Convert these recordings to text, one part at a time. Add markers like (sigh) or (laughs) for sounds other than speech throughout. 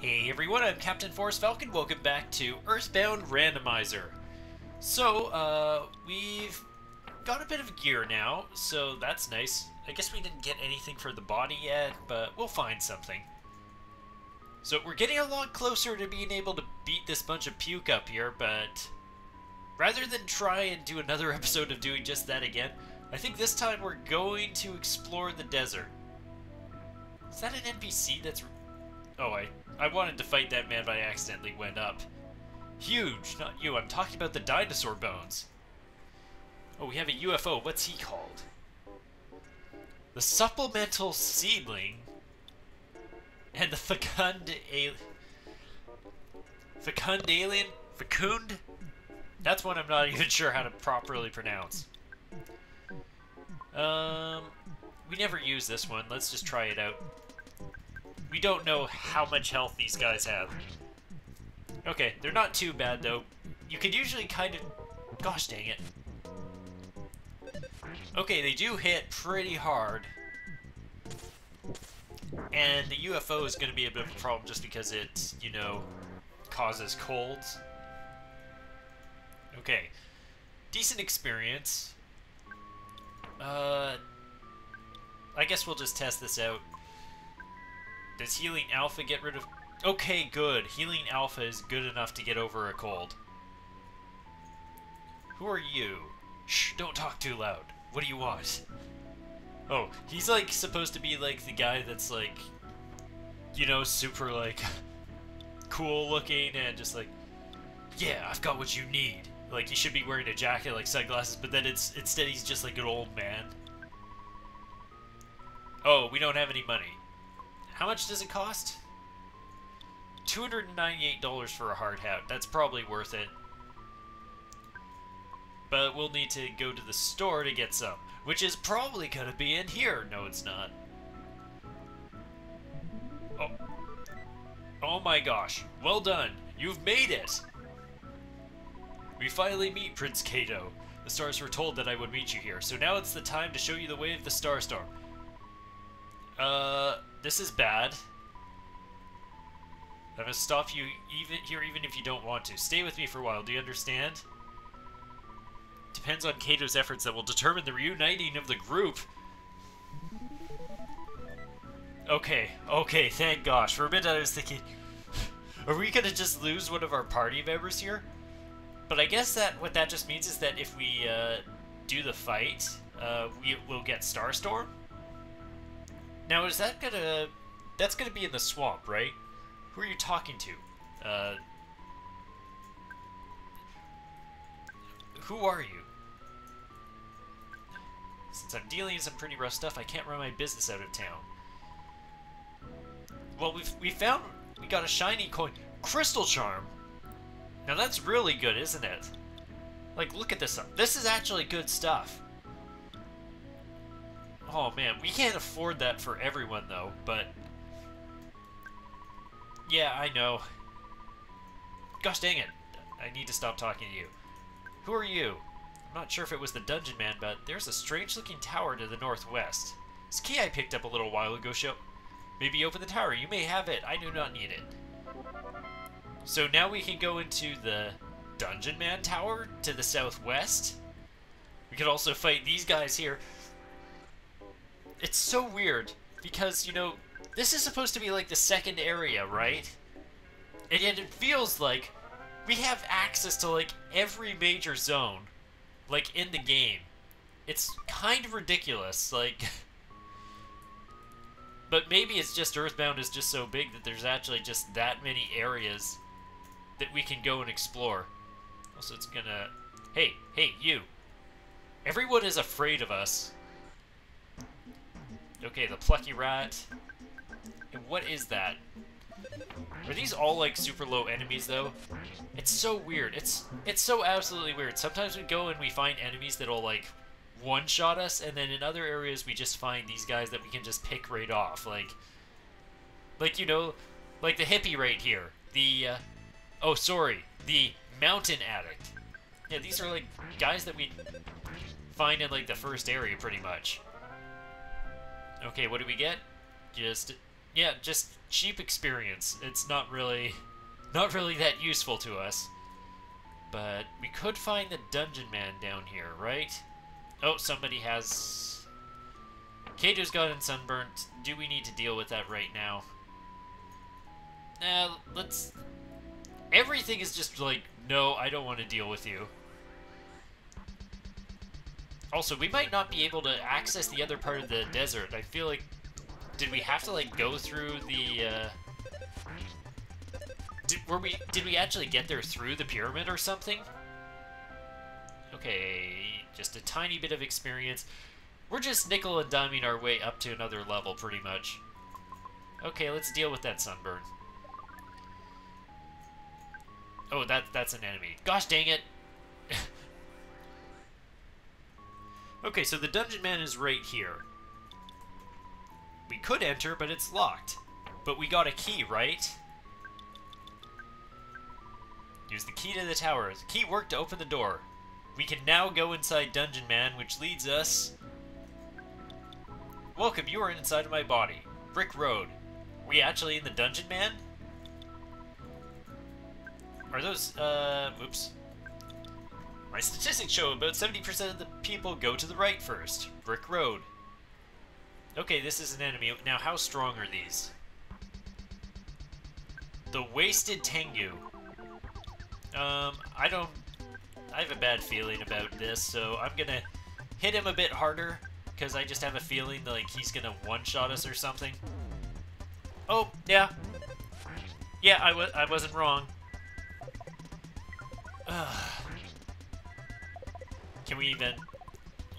Hey everyone, I'm Captain Forest Falcon. Welcome back to Earthbound Randomizer. So, uh, we've got a bit of gear now, so that's nice. I guess we didn't get anything for the body yet, but we'll find something. So we're getting a lot closer to being able to beat this bunch of puke up here, but rather than try and do another (laughs) episode of doing just that again, I think this time we're going to explore the desert. Is that an NPC that's... Oh, I, I wanted to fight that man, but I accidentally went up. Huge, not you. I'm talking about the dinosaur bones. Oh, we have a UFO. What's he called? The supplemental seedling and the fecund alien. Fecund alien? Fecund? That's one I'm not (laughs) even sure how to properly pronounce. Um, we never use this one. Let's just try it out. We don't know how much health these guys have. Okay, they're not too bad, though. You could usually kind of... Gosh dang it. Okay, they do hit pretty hard. And the UFO is going to be a bit of a problem just because it, you know, causes colds. Okay. Decent experience. Uh, I guess we'll just test this out. Does Healing Alpha get rid of... Okay, good. Healing Alpha is good enough to get over a cold. Who are you? Shh, don't talk too loud. What do you want? Oh, he's like supposed to be like the guy that's like, you know, super like (laughs) cool looking and just like, yeah, I've got what you need. Like he should be wearing a jacket, like sunglasses, but then it's instead he's just like an old man. Oh, we don't have any money. How much does it cost? $298 for a hard hat. That's probably worth it. But we'll need to go to the store to get some. Which is probably gonna be in here. No, it's not. Oh. Oh my gosh. Well done. You've made it! We finally meet Prince Kato. The stars were told that I would meet you here, so now it's the time to show you the way of the Star Starstorm. Uh, this is bad. I'm gonna stop you even here even if you don't want to. Stay with me for a while, do you understand? Depends on Kato's efforts that will determine the reuniting of the group. Okay, okay, thank gosh. For a minute I was thinking, (sighs) are we gonna just lose one of our party members here? But I guess that what that just means is that if we uh, do the fight, uh, we will get Starstorm. Now is that gonna? That's gonna be in the swamp, right? Who are you talking to? Uh, who are you? Since I'm dealing in some pretty rough stuff, I can't run my business out of town. Well, we've we found we got a shiny coin, crystal charm. Now that's really good, isn't it? Like, look at this. stuff. This is actually good stuff. Oh man, we can't afford that for everyone though, but... Yeah, I know. Gosh dang it. I need to stop talking to you. Who are you? I'm not sure if it was the Dungeon Man, but there's a strange looking tower to the northwest. This key I picked up a little while ago show... Maybe open the tower. You may have it. I do not need it. So now we can go into the Dungeon Man Tower to the southwest. We could also fight these guys here. It's so weird because, you know, this is supposed to be like the second area, right? And yet it feels like we have access to like every major zone, like in the game. It's kind of ridiculous, like... (laughs) but maybe it's just Earthbound is just so big that there's actually just that many areas that we can go and explore. Also, it's gonna... Hey, hey, you! Everyone is afraid of us. Okay, the plucky rat. And what is that? Are these all like super low enemies though? It's so weird. It's it's so absolutely weird. Sometimes we go and we find enemies that'll like one-shot us, and then in other areas we just find these guys that we can just pick right off. Like, like you know, like the hippie right here. The, uh, oh sorry, the mountain addict. Yeah, these are like guys that we find in like the first area pretty much. Okay, what do we get? Just yeah, just cheap experience. It's not really, (laughs) not really that useful to us. But we could find the dungeon man down here, right? Oh, somebody has... Kato's gotten sunburnt. Do we need to deal with that right now? Nah, let's... Everything is just like, no, I don't want to deal with you. Also, we might not be able to access the other part of the desert. I feel like... Did we have to, like, go through the, uh... Did, were we, did we actually get there through the pyramid or something? Okay, just a tiny bit of experience. We're just nickel and diming our way up to another level, pretty much. Okay, let's deal with that sunburn. Oh, that that's an enemy. Gosh dang it! Okay, so the dungeon man is right here. We could enter, but it's locked. But we got a key, right? Use the key to the tower. The key worked to open the door. We can now go inside Dungeon Man, which leads us... Welcome, you are inside of my body. Brick Road. we actually in the Dungeon Man? Are those, uh, oops. My statistics show about 70% of the people go to the right first. Brick Road. Okay, this is an enemy. Now, how strong are these? The Wasted Tengu. Um, I don't... I have a bad feeling about this, so I'm gonna hit him a bit harder, because I just have a feeling that, like he's gonna one-shot us or something. Oh, yeah. Yeah, I, wa I wasn't wrong. Ugh. Can we even...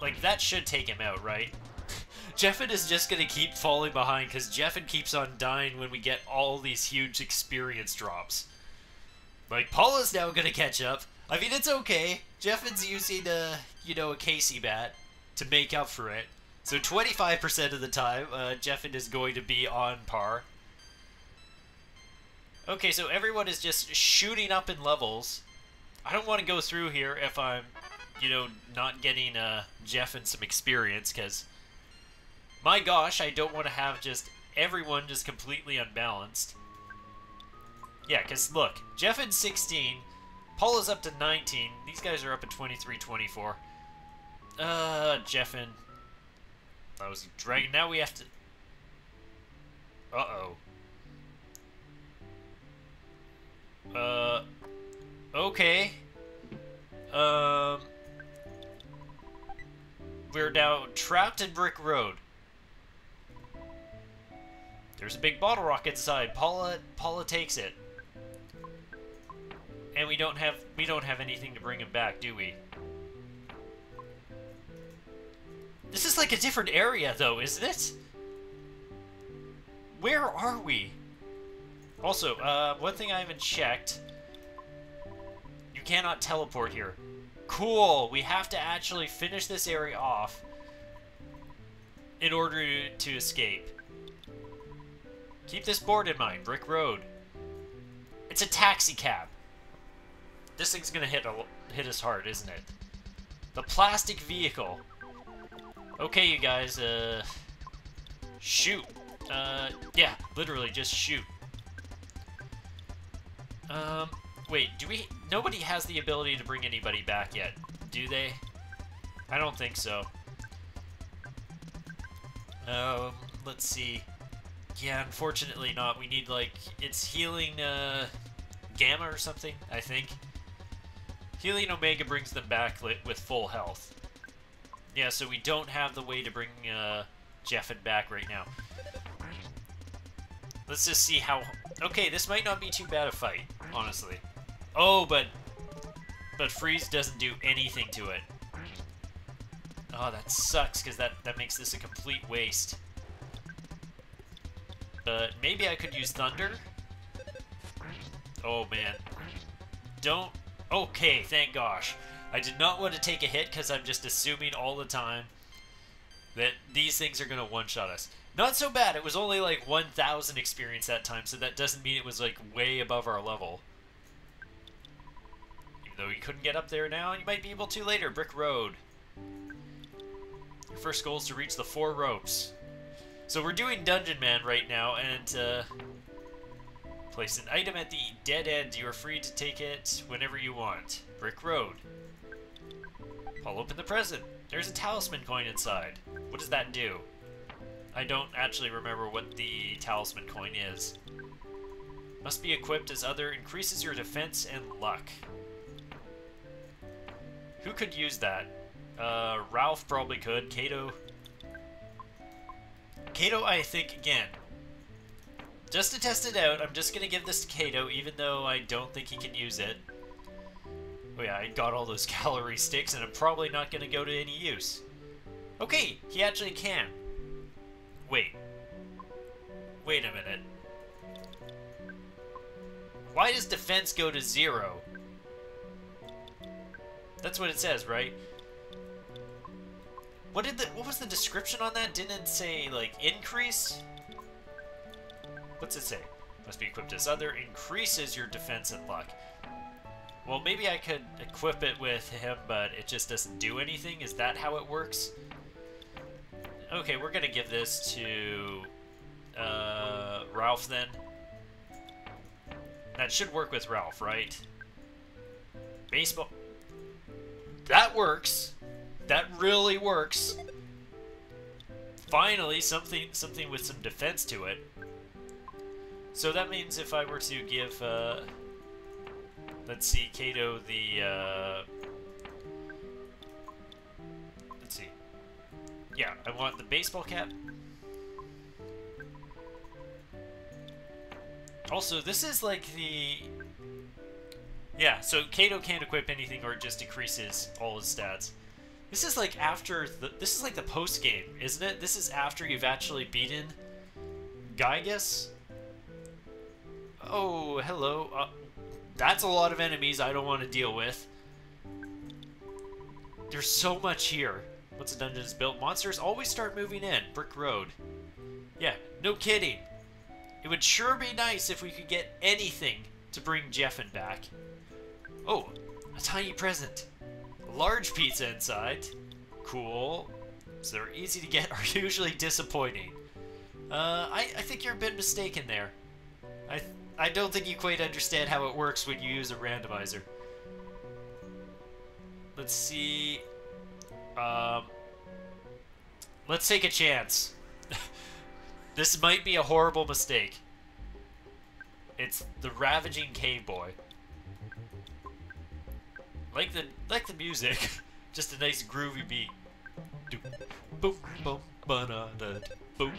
Like, that should take him out, right? (laughs) Jeffin is just gonna keep falling behind, because Jeffin keeps on dying when we get all these huge experience drops. Like, Paula's now gonna catch up. I mean, it's okay. Jeffin's using, a, you know, a Casey bat to make up for it. So 25% of the time, uh, Jeffin is going to be on par. Okay, so everyone is just shooting up in levels. I don't want to go through here if I'm, you know, not getting uh, and some experience, because, my gosh, I don't want to have just everyone just completely unbalanced. Yeah, because look, Jeffin 16, Paul is up to 19. These guys are up at 23, 24. Uh, Jeffin. That was dragon. Now we have to... Uh-oh. Uh... Okay. Um... We're now trapped in Brick Road. There's a big bottle rocket inside. Paula, Paula takes it. And we don't have we don't have anything to bring him back, do we? This is like a different area though, isn't it? Where are we? Also, uh, one thing I haven't checked. You cannot teleport here. Cool! We have to actually finish this area off in order to escape. Keep this board in mind, Brick Road. It's a taxi cab. This thing's gonna hit a, hit us hard, isn't it? The plastic vehicle. Okay, you guys, uh... Shoot. Uh, yeah, literally, just shoot. Um, wait, do we... Nobody has the ability to bring anybody back yet, do they? I don't think so. Um, let's see. Yeah, unfortunately not. We need, like, it's healing, uh, gamma or something, I think. Healing Omega brings them back with full health. Yeah, so we don't have the way to bring uh, Jeffin back right now. Let's just see how... Okay, this might not be too bad a fight, honestly. Oh, but... But Freeze doesn't do anything to it. Oh, that sucks, because that, that makes this a complete waste. But maybe I could use Thunder? Oh, man. Don't Okay, thank gosh. I did not want to take a hit because I'm just assuming all the time that these things are going to one-shot us. Not so bad. It was only like 1,000 experience that time, so that doesn't mean it was like way above our level. Though you couldn't get up there now, you might be able to later. Brick Road. Your first goal is to reach the four ropes. So we're doing Dungeon Man right now, and uh, place an item at the dead end. You are free to take it whenever you want. Brick Road. I'll open the present. There's a talisman coin inside. What does that do? I don't actually remember what the talisman coin is. Must be equipped as other increases your defense and luck. Who could use that? Uh, Ralph probably could. Kato. Kato, I think, again. Just to test it out, I'm just going to give this to Kato, even though I don't think he can use it. Oh yeah, I got all those (laughs) calorie sticks, and I'm probably not going to go to any use. Okay, he actually can. Wait. Wait a minute. Why does defense go to zero? That's what it says, right? What did the what was the description on that? Didn't it say like increase? What's it say? Must be equipped as other increases your defense and luck. Well, maybe I could equip it with him, but it just doesn't do anything. Is that how it works? Okay, we're gonna give this to uh, Ralph then. That should work with Ralph, right? Baseball. That works. That really works. Finally, something something with some defense to it. So that means if I were to give, uh, let's see, Kato the, uh, let's see. Yeah, I want the baseball cap. Also, this is like the... Yeah, so Kato can't equip anything or it just decreases all his stats. This is like after the... This is like the post-game, isn't it? This is after you've actually beaten Giygas? Oh, hello. Uh, that's a lot of enemies I don't want to deal with. There's so much here. Once a dungeon is built, monsters always start moving in. Brick Road. Yeah, no kidding. It would sure be nice if we could get anything to bring Jeffin back. Oh, a tiny present. A large pizza inside. Cool. So they're easy to get (laughs) are usually disappointing. Uh, I, I think you're a bit mistaken there. I, I don't think you quite understand how it works when you use a randomizer. Let's see. Um, let's take a chance. (laughs) This might be a horrible mistake. It's the Ravaging Cave Boy. Like the like the music, (laughs) just a nice groovy beat. Boom, boom, banana, boom.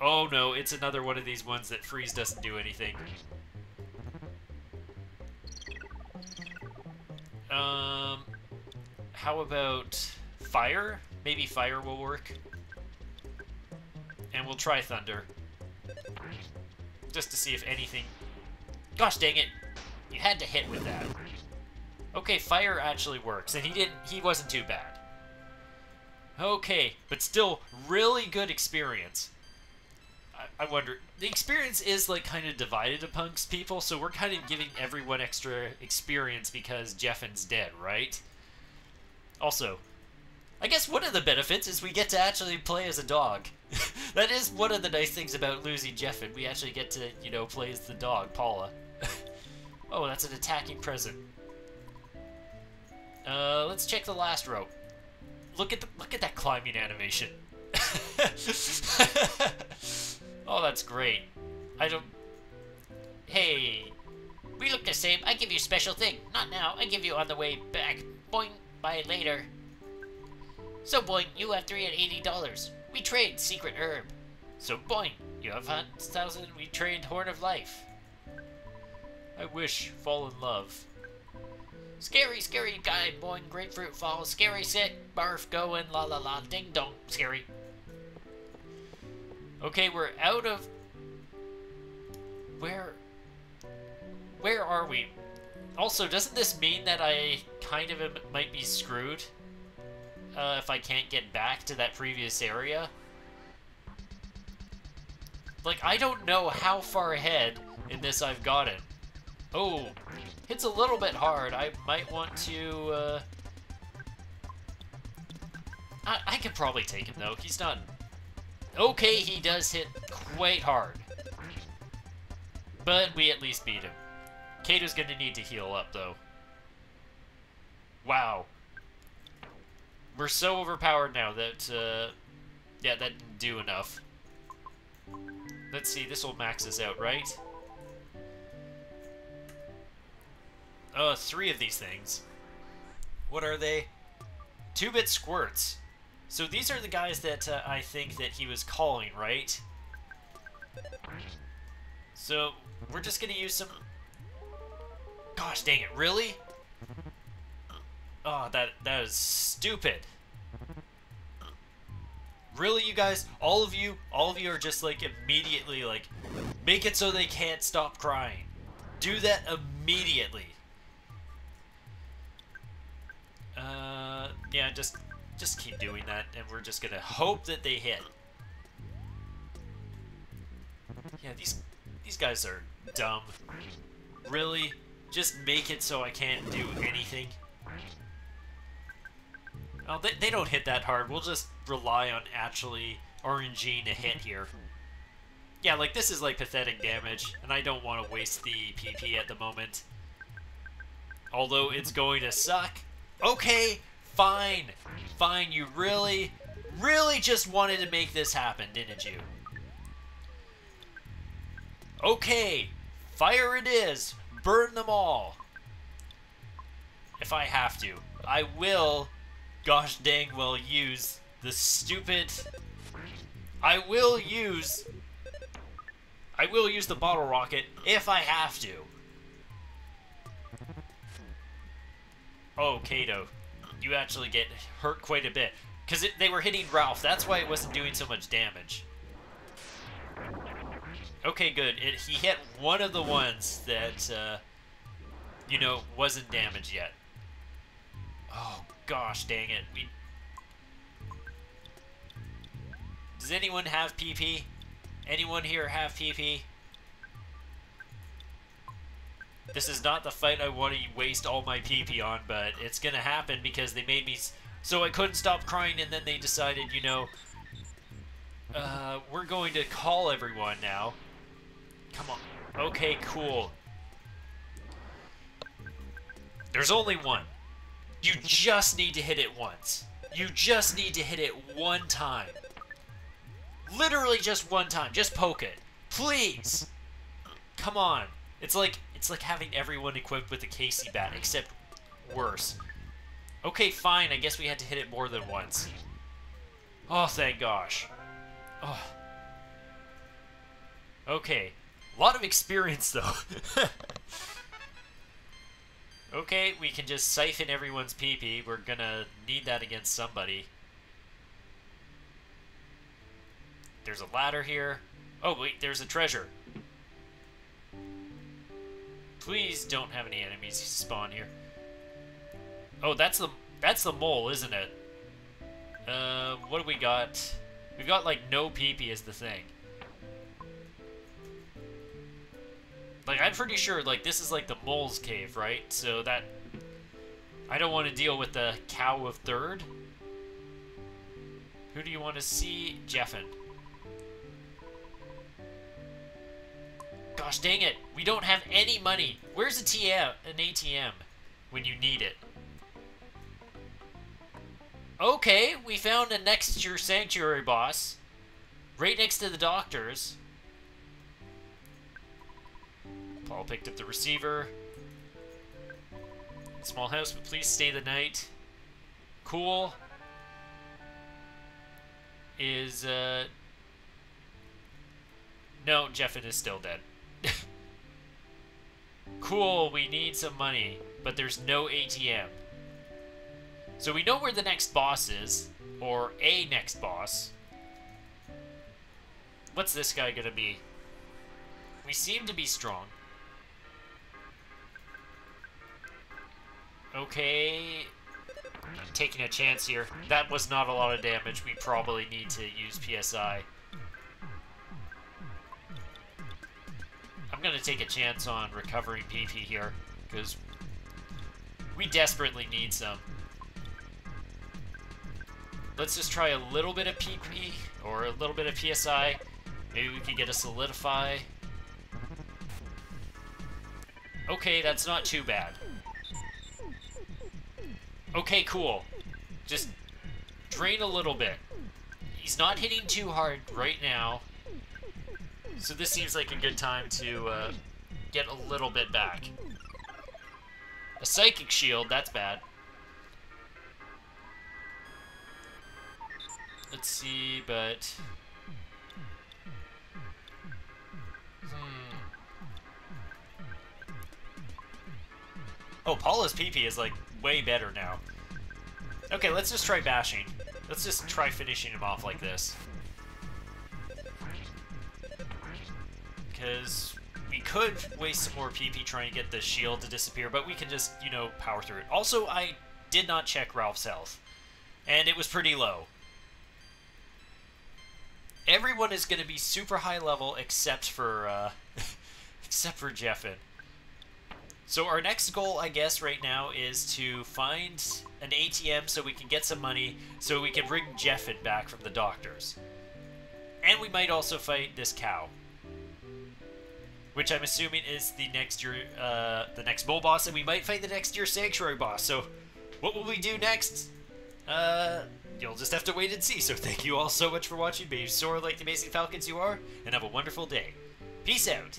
Oh no, it's another one of these ones that freeze doesn't do anything. Um, how about fire? Maybe fire will work. And we'll try thunder. Just to see if anything... Gosh dang it! You had to hit with that. Okay, fire actually works, and he didn't... he wasn't too bad. Okay, but still, really good experience. I, I wonder... The experience is, like, kind of divided amongst people, so we're kind of giving everyone extra experience because Jeffin's dead, right? Also, I guess one of the benefits is we get to actually play as a dog. (laughs) that is one of the nice things about losing Jeffin. We actually get to, you know, play as the dog, Paula. (laughs) oh, that's an attacking present. Uh, let's check the last row. Look at the look at that climbing animation. (laughs) oh, that's great. I don't. Hey, we look the same. I give you special thing. Not now. I give you on the way back. Boing. Bye later. So boing, you have $380. We trade secret herb. So boing, you have 100,000, we trade horn of life. I wish, fall in love. Scary, scary guy, boing, grapefruit falls. scary sit, barf going, la la la, ding dong, scary. Okay, we're out of... Where... Where are we? Also, doesn't this mean that I kind of might be screwed? uh, if I can't get back to that previous area. Like, I don't know how far ahead in this I've gotten. Oh, hits a little bit hard. I might want to, uh... I, I can probably take him, though. He's not... Okay, he does hit quite hard. But we at least beat him. Kato's gonna need to heal up, though. Wow. We're so overpowered now that, uh... Yeah, that didn't do enough. Let's see, this will max us out, right? Uh, three of these things. What are they? Two-bit squirts. So these are the guys that uh, I think that he was calling, right? So, we're just gonna use some... Gosh dang it, really? Oh, that that is stupid. Really, you guys? All of you? All of you are just, like, immediately, like, make it so they can't stop crying. Do that immediately. Yeah, just, just keep doing that, and we're just gonna hope that they hit. Yeah, these, these guys are dumb. Really? Just make it so I can't do anything? Oh, they, they don't hit that hard. We'll just rely on actually RNG to hit here. Yeah, like, this is, like, pathetic damage, and I don't want to waste the PP at the moment. Although it's going to suck. Okay, fine. Fine, you really, really just wanted to make this happen, didn't you? Okay, fire it is. Burn them all. If I have to. I will gosh dang well use the stupid... I will use... I will use the bottle rocket if I have to. Oh, Kato. You actually get hurt quite a bit. Because they were hitting Ralph. That's why it wasn't doing so much damage. Okay, good. It, he hit one of the ones that, uh, you know, wasn't damaged yet. Oh, gosh dang it. We... Does anyone have PP? Anyone here have PP? This is not the fight I want to waste all my PP on, but it's going to happen because they made me... So I couldn't stop crying, and then they decided, you know... Uh, we're going to call everyone now. Come on. Okay, cool. There's only one. You just need to hit it once. You just need to hit it one time. Literally just one time. Just poke it. Please. Come on. It's like it's like having everyone equipped with a Casey bat, except worse. Okay, fine. I guess we had to hit it more than once. Oh, thank gosh. Oh. Okay. A lot of experience, though. (laughs) Okay, we can just siphon everyone's PP. We're gonna need that against somebody. There's a ladder here. Oh, wait, there's a treasure. Please don't have any enemies spawn here. Oh, that's the that's the mole, isn't it? Uh, what do we got? We've got, like, no PP is the thing. Like, I'm pretty sure, like, this is, like, the mole's cave, right? So that... I don't want to deal with the cow of third. Who do you want to see? Jeffin. Gosh dang it! We don't have any money! Where's a TM, an ATM when you need it? Okay, we found a next your sanctuary boss. Right next to the doctors. Paul picked up the receiver. Small house, but please stay the night. Cool. Is, uh... No, Jeffin is still dead. Cool, we need some money, but there's no ATM. So we know where the next boss is, or a next boss. What's this guy gonna be? We seem to be strong. Okay. Taking a chance here. That was not a lot of damage. We probably need to use PSI. Going to take a chance on recovering PP here, because we desperately need some. let's just try a little bit of PP or a little bit of PSI. Maybe we could get a Solidify. Okay, that's not too bad. Okay, cool. Just drain a little bit. He's not hitting too hard right now. So this seems like a good time to uh, get a little bit back. A Psychic Shield, that's bad. Let's see, but... Hmm. Oh, Paula's PP is, like, way better now. Okay, let's just try bashing. Let's just try finishing him off like this. Because we could waste some more PP trying to get the shield to disappear, but we can just, you know, power through it. Also, I did not check Ralph's health, and it was pretty low. Everyone is going to be super high level except for, uh, (laughs) except for Jeffin. So our next goal, I guess, right now is to find an ATM so we can get some money so we can bring Jeffin back from the doctors. And we might also fight this cow. Which I'm assuming is the next year, uh, the next bull boss, and we might fight the next Your Sanctuary boss. So, what will we do next? Uh, you'll just have to wait and see. So thank you all so much for watching. Be soar like the amazing falcons you are, and have a wonderful day. Peace out.